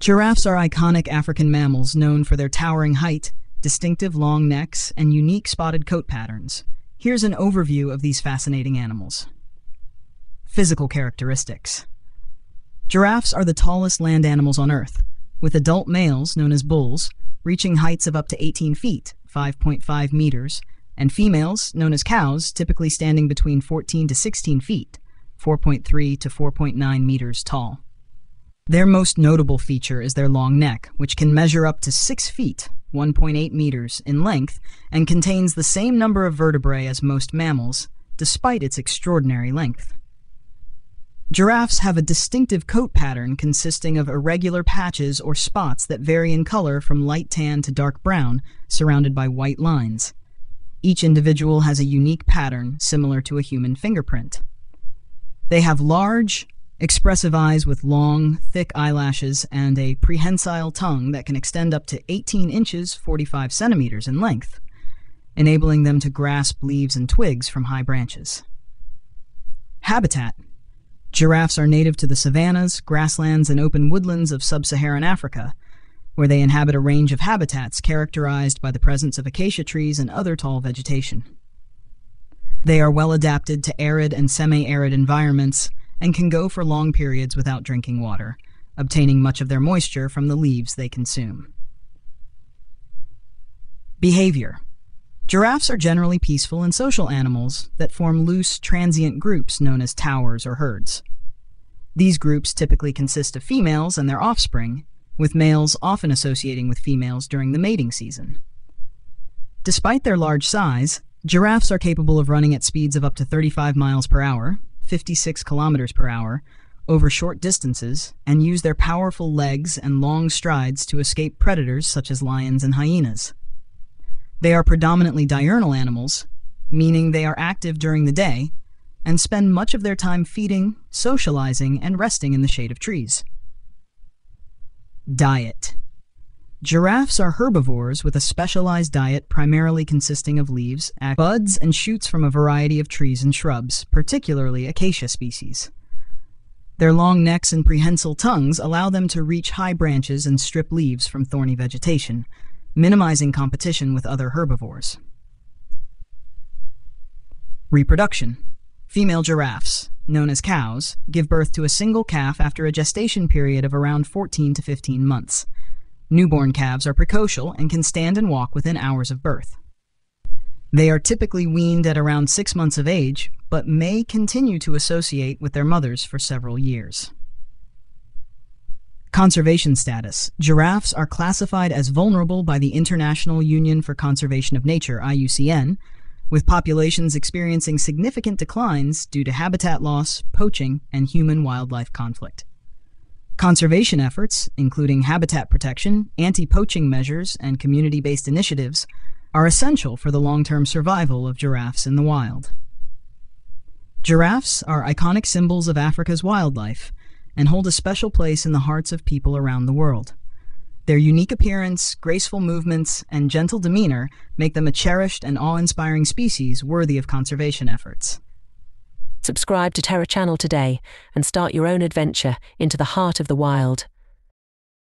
Giraffes are iconic African mammals known for their towering height, distinctive long necks, and unique spotted coat patterns. Here's an overview of these fascinating animals. Physical characteristics. Giraffes are the tallest land animals on Earth, with adult males, known as bulls, reaching heights of up to 18 feet, 5.5 meters, and females, known as cows, typically standing between 14 to 16 feet, 4.3 to 4.9 meters tall. Their most notable feature is their long neck, which can measure up to 6 feet, 1.8 meters, in length, and contains the same number of vertebrae as most mammals, despite its extraordinary length. Giraffes have a distinctive coat pattern consisting of irregular patches or spots that vary in color from light tan to dark brown, surrounded by white lines. Each individual has a unique pattern similar to a human fingerprint. They have large, expressive eyes with long, thick eyelashes and a prehensile tongue that can extend up to 18 inches 45 centimeters in length, enabling them to grasp leaves and twigs from high branches. Habitat Giraffes are native to the savannas, grasslands, and open woodlands of sub-Saharan Africa, where they inhabit a range of habitats characterized by the presence of acacia trees and other tall vegetation. They are well adapted to arid and semi-arid environments and can go for long periods without drinking water, obtaining much of their moisture from the leaves they consume. Behavior Giraffes are generally peaceful and social animals that form loose, transient groups known as towers or herds. These groups typically consist of females and their offspring, with males often associating with females during the mating season. Despite their large size, giraffes are capable of running at speeds of up to 35 miles per hour, 56 kilometers per hour, over short distances, and use their powerful legs and long strides to escape predators such as lions and hyenas. They are predominantly diurnal animals, meaning they are active during the day and spend much of their time feeding, socializing, and resting in the shade of trees. Diet Giraffes are herbivores with a specialized diet primarily consisting of leaves, buds, and shoots from a variety of trees and shrubs, particularly acacia species. Their long necks and prehensile tongues allow them to reach high branches and strip leaves from thorny vegetation, minimizing competition with other herbivores. Reproduction. Female giraffes, known as cows, give birth to a single calf after a gestation period of around 14 to 15 months. Newborn calves are precocial and can stand and walk within hours of birth. They are typically weaned at around six months of age, but may continue to associate with their mothers for several years. Conservation status. Giraffes are classified as vulnerable by the International Union for Conservation of Nature, IUCN, with populations experiencing significant declines due to habitat loss, poaching, and human-wildlife conflict. Conservation efforts, including habitat protection, anti-poaching measures, and community-based initiatives, are essential for the long-term survival of giraffes in the wild. Giraffes are iconic symbols of Africa's wildlife, and hold a special place in the hearts of people around the world. Their unique appearance, graceful movements, and gentle demeanor make them a cherished and awe-inspiring species worthy of conservation efforts. Subscribe to Terra Channel today and start your own adventure into the heart of the wild.